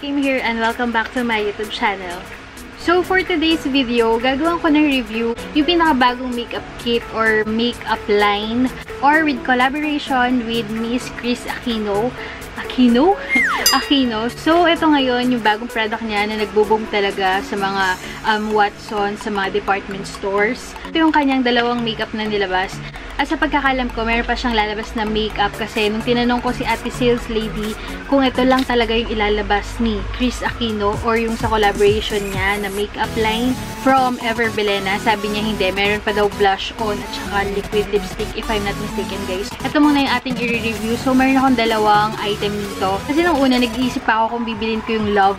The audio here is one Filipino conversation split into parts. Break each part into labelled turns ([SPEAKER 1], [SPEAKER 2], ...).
[SPEAKER 1] Kim here and welcome back to my YouTube channel. So for today's video, gagawin ko ng review yung pinakabagong makeup kit or makeup line or with collaboration with Miss Chris Aquino. Aquino? Aquino. So, ito ngayon yung bagong product niya na nagbo-boom talaga sa mga um, Watson, sa mga department stores. Ito yung kanyang dalawang makeup na nilabas. At sa pagkakalam ko, meron pa siyang lalabas na makeup kasi nung tinanong ko si ate sales lady kung ito lang talaga yung ilalabas ni Chris Aquino or yung sa collaboration niya na makeup line from Ever Belena, sabi niya hindi. Meron pa daw blush on at saka liquid lipstick if I'm not mistaken guys. Ito muna yung ating i-review. So, meron akong dalawang item dito. Kasi nung una, nag-iisip ako kung bibilin ko yung Love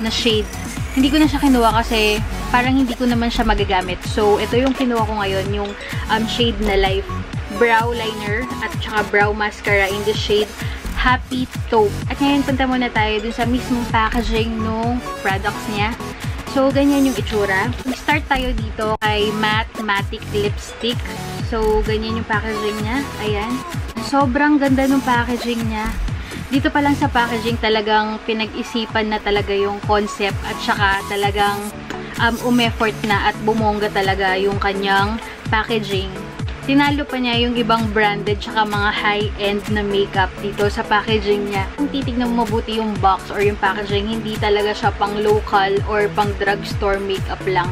[SPEAKER 1] na shade hindi ko na siya kinuha kasi parang hindi ko naman siya magagamit. So, ito yung kinuha ko ngayon, yung um, shade na Life Brow Liner at saka Brow Mascara in the shade Happy Taupe. At ngayon, punta muna tayo dun sa mismong packaging ng products niya. So, ganyan yung itsura. Start tayo dito kay Matte Matic Lipstick. So, ganyan yung packaging niya. Ayan. Sobrang ganda ng packaging niya dito pa lang sa packaging talagang pinag-isipan na talaga yung concept at saka talagang um, umeffort na at bumongga talaga yung kanyang packaging. Tinalo pa niya yung ibang branded tsaka mga high-end na makeup dito sa packaging niya. Kung titignan mo mabuti yung box or yung packaging, hindi talaga siya pang local or pang drugstore makeup lang.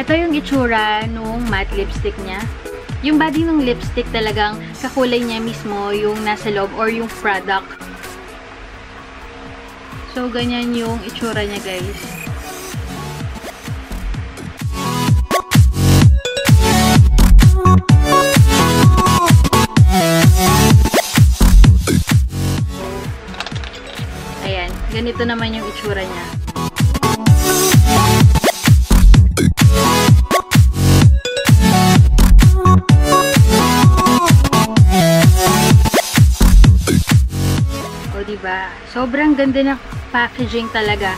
[SPEAKER 1] Ito yung itsura nung matte lipstick niya. Yung body ng lipstick talagang kakulay niya mismo yung nasa loob or yung product. So, ganyan yung itsura niya, guys. Ayan. Ganito naman yung itsura niya. Diba? Sobrang ganda ng packaging talaga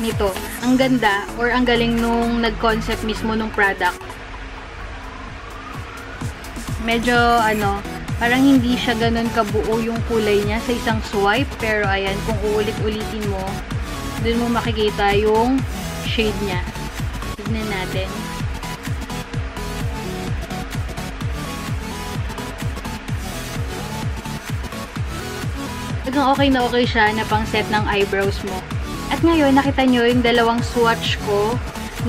[SPEAKER 1] nito. Ang ganda or ang galing nung nag-concept mismo nung product. Medyo ano, parang hindi siya ganun kabuo yung kulay niya sa isang swipe. Pero ayan, kung uulit-ulitin mo, dun mo makikita yung shade niya. Tignan natin. Talagang okay na okay siya na pang set ng eyebrows mo. At ngayon, nakita nyo yung dalawang swatch ko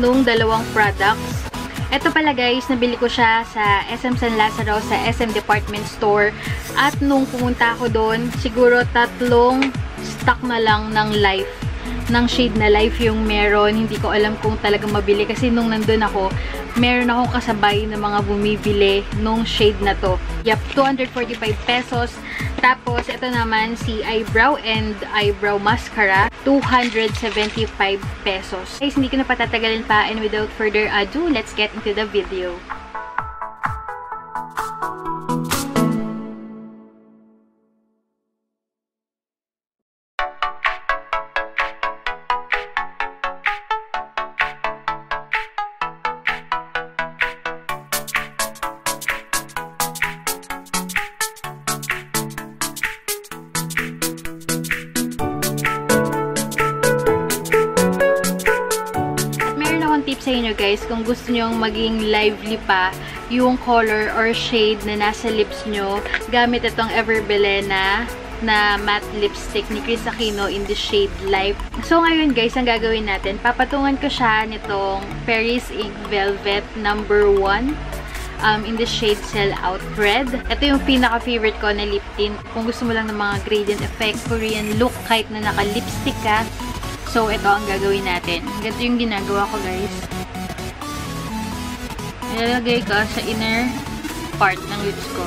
[SPEAKER 1] nung dalawang products. Ito pala guys, nabili ko siya sa SM San Lazaro, sa SM Department Store. At nung pumunta ako doon, siguro tatlong stock na lang ng Life ng shade na life yung meron. Hindi ko alam kung talagang mabili kasi nung nandun ako, meron akong kasabay na mga bumibili nung shade na to. Yep, 245 pesos. Tapos, ito naman si eyebrow and eyebrow mascara, 275 pesos. Guys, hindi ko na patatagalin pa and without further ado, let's get into the video. Guys, kung gusto nyo maging lively pa yung color or shade na nasa lips nyo, gamit itong Everbelena na matte lipstick ni Chris Aquino in the shade Life. So, ngayon guys, ang gagawin natin, papatungan ko siya nitong Paris Ink Velvet number 1 um, in the shade Sell Out Red. Ito yung pinaka-favorite ko na lip tint. Kung gusto mo lang ng mga gradient effect, Korean look, kahit na naka-lipstick ka, So, ito ang gagawin natin. Ganito yung ginagawa ko, guys. Ilalagay ko sa inner part ng lips ko.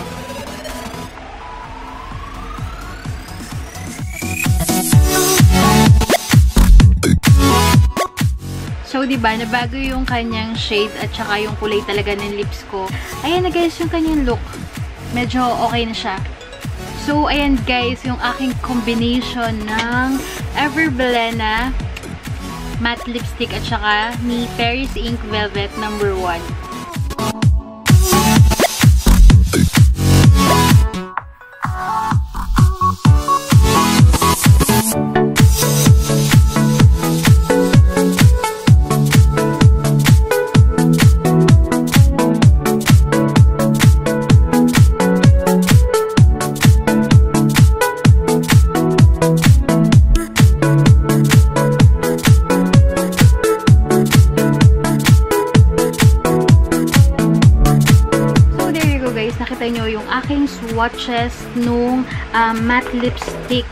[SPEAKER 1] So, di ba nabago yung kanyang shade at saka yung kulay talaga ng lips ko. Ayan na guys, yung kanyang look. Medyo okay na siya. So, ayan guys, yung aking combination ng Everblena matte lipstick at saka ni Paris Ink Velvet number 1. Swatches nung um, matte lipstick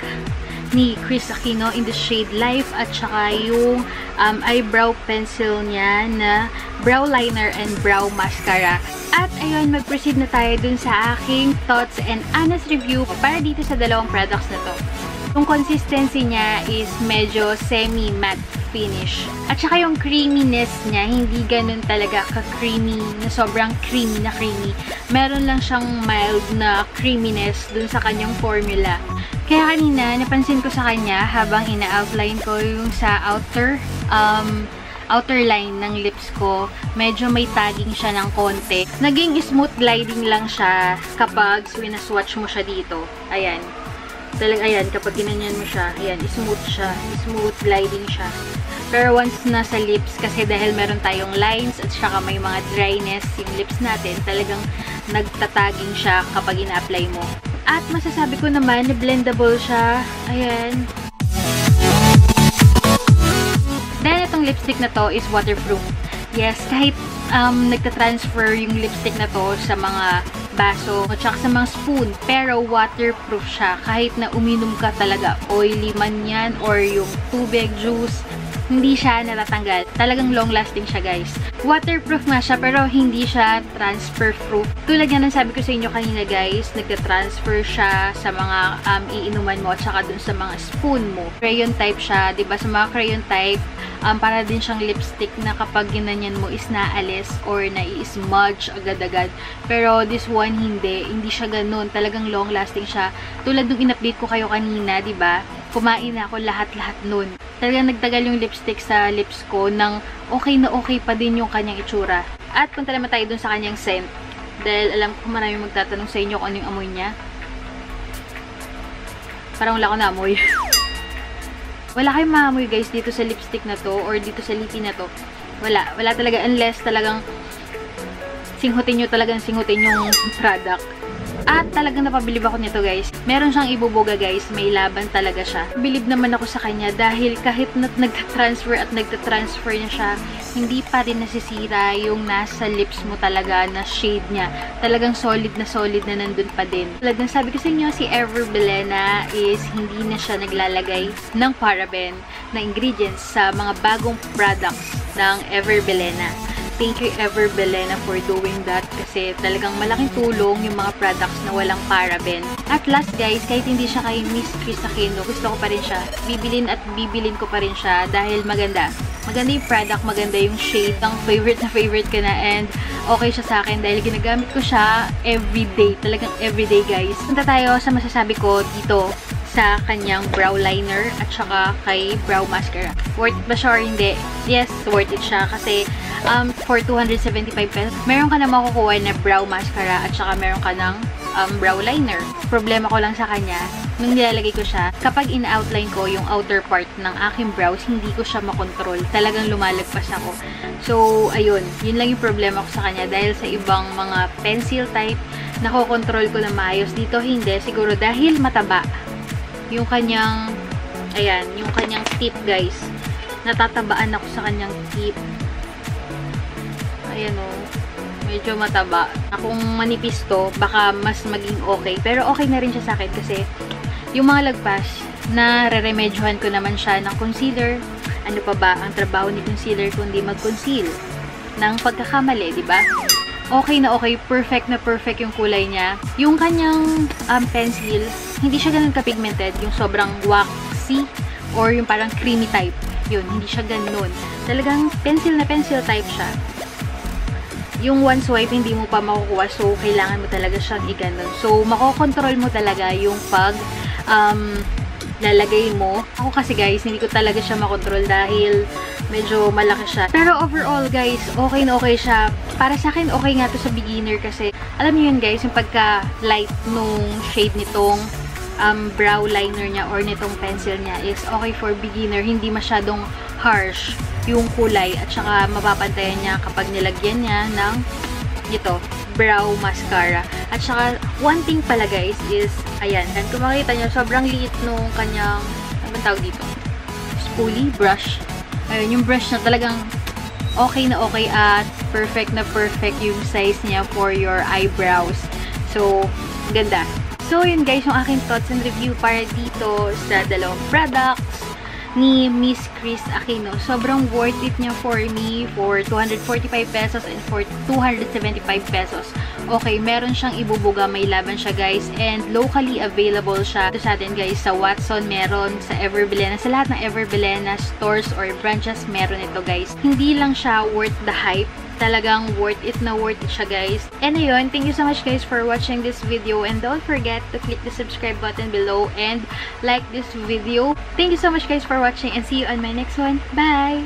[SPEAKER 1] ni Chris Aquino in the shade Life at saka yung um, eyebrow pencil niya na brow liner and brow mascara. At ayun, mag-proceed na tayo dun sa aking thoughts and honest review para dito sa dalawang products na to. Yung consistency niya is medyo semi-matte finish. At saka yung creaminess niya, hindi ganun talaga ka-creamy, na sobrang creamy na creamy. Meron lang siyang mild na creaminess dun sa kanyang formula. Kaya kanina, napansin ko sa kanya habang ina-outline ko yung sa outer, um, outer line ng lips ko, medyo may tagging siya ng konti. Naging smooth gliding lang siya kapag swatch mo siya dito. Ayan. Talag, ayan, kapag ginanyan mo siya, ayan, smooth siya. Smooth gliding siya. Pero once nasa lips, kasi dahil meron tayong lines at saka may mga dryness yung lips natin, talagang nagtataging siya kapag ina-apply mo. At masasabi ko naman, blendable siya. Ayan. Then, itong lipstick na to is waterproof. Yes, kahit um, nagta-transfer yung lipstick na to sa mga baso at saka sa mga spoon. Pero waterproof siya. Kahit na uminom ka talaga, oily man yan or yung tubig, juice, hindi siya natatanggal. Talagang long-lasting siya, guys. Waterproof nga siya, pero hindi siya transfer-proof. Tulad nga ng sabi ko sa inyo kanina, guys, nagka-transfer siya sa mga um, iinuman mo at saka dun sa mga spoon mo. Crayon type siya, ba diba? Sa mga crayon type, um, para din siyang lipstick na kapag ginanyan mo is naalis or nai-smudge agad-agad. Pero this one, hindi. Hindi siya ganun. Talagang long-lasting siya. Tulad nung in-update ko kayo kanina, ba diba? Kumain na ako lahat-lahat nun talagang nagtagal yung lipstick sa lips ko nang okay na okay pa din yung kanyang itsura. At punta naman tayo dun sa kanyang scent. Dahil alam ko maraming magtatanong sa inyo kung ano yung amoy niya. Parang wala ko na amoy. wala kayong maamoy guys dito sa lipstick na to or dito sa lippy na to. Wala. Wala talaga unless talagang singhutin nyo talagang singhutin yung product. At talagang napabilib ako nito guys. Meron siyang ibubuga guys. May laban talaga siya. Bilib naman ako sa kanya dahil kahit na nagta-transfer at nagta-transfer na siya, hindi pa rin nasisira yung nasa lips mo talaga na shade niya. Talagang solid na solid na nandun pa din. Talagang sabi ko sa inyo, si Ever Belena is hindi na siya naglalagay ng paraben na ingredients sa mga bagong products ng Ever Belena thank you ever Belena for doing that kasi talagang malaking tulong yung mga products na walang paraben. At last guys, kahit hindi siya kay Miss Chris Aquino, gusto ko pa rin siya. Bibilin at bibilin ko pa rin siya dahil maganda. Maganda yung product, maganda yung shade. Ang favorite na favorite ka na and okay siya sa akin dahil ginagamit ko siya everyday. Talagang everyday guys. Punta tayo sa masasabi ko dito sa kanyang brow liner at saka kay brow mascara. Worth ba siya or hindi? Yes, worth it siya kasi um, for 275 pesos, meron ka na makukuha na brow mascara at saka meron ka ng um, brow liner. Problema ko lang sa kanya, nung nilalagay ko siya, kapag in-outline ko yung outer part ng aking brows, hindi ko siya makontrol. Talagang lumalagpas ako. So, ayun. Yun lang yung problema ko sa kanya dahil sa ibang mga pencil type, nakokontrol ko na maayos. Dito hindi. Siguro dahil mataba yung kanyang, ayan, yung kanyang tip, guys. Natatabaan ako sa kanyang tip. Ayan o. Oh. Medyo mataba. Kung manipis to, baka mas maging okay. Pero okay na rin siya sa akin kasi yung mga lagpas, na re-remedyohan ko naman siya ng concealer. Ano pa ba ang trabaho ni concealer kundi mag-conceal ng pagkakamali, di ba? okay na okay, perfect na perfect yung kulay niya. Yung kanyang um, pencil, hindi siya ganun ka-pigmented, yung sobrang waxy or yung parang creamy type. Yun, hindi siya ganun. Talagang pencil na pencil type siya. Yung one swipe, hindi mo pa makukuha, so kailangan mo talaga siyang i-ganon. So, makokontrol mo talaga yung pag um, lalagay mo. Ako kasi guys, hindi ko talaga siya makontrol dahil medyo malaki siya. Pero overall guys, okay na okay siya. Para sa akin, okay nga to sa beginner kasi alam niyo yun guys, yung pagka-light nung shade nitong um, brow liner niya or nitong pencil niya is okay for beginner. Hindi masyadong harsh yung kulay at saka mapapantayan niya kapag nilagyan niya ng ito, brow mascara. At saka, one thing pala guys is, ayan, and kung makita nyo, sobrang liit nung kanyang, ano tawag dito? Spoolie brush. Ayun, yung brush na talagang okay na okay at perfect na perfect yung size niya for your eyebrows. So, Ganda. So, yun guys, yung aking thoughts and review para dito sa dalawang products ni Miss Chris Aquino. Sobrang worth it niya for me for 245 pesos and for 275 pesos. Okay, meron siyang ibubuga, may laban siya guys and locally available siya. Ito sa atin guys, sa Watson meron, sa Everbilena, sa lahat ng Everbilena stores or branches meron ito guys. Hindi lang siya worth the hype talagang worth it na worth it siya guys. And ayun, thank you so much guys for watching this video and don't forget to click the subscribe button below and like this video. Thank you so much guys for watching and see you on my next one. Bye!